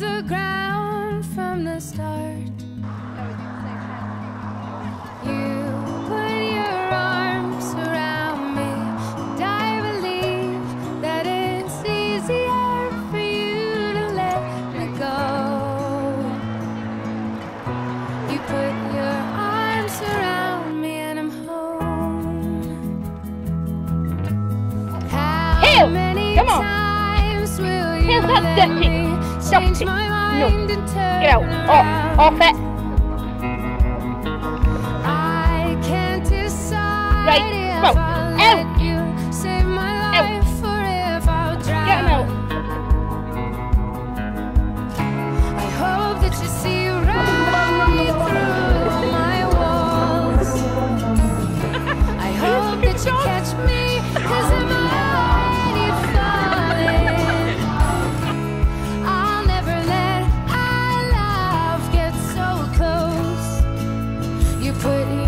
the ground from the start. You put your arms around me, and I believe that it's easier for you to let me go. You put your arms around me, and I'm home. How Hill, many come on. times will you Hill, that's let me Stop it. No. Get out. Oh, off, off it. Right. Come on. Out. Get him out. put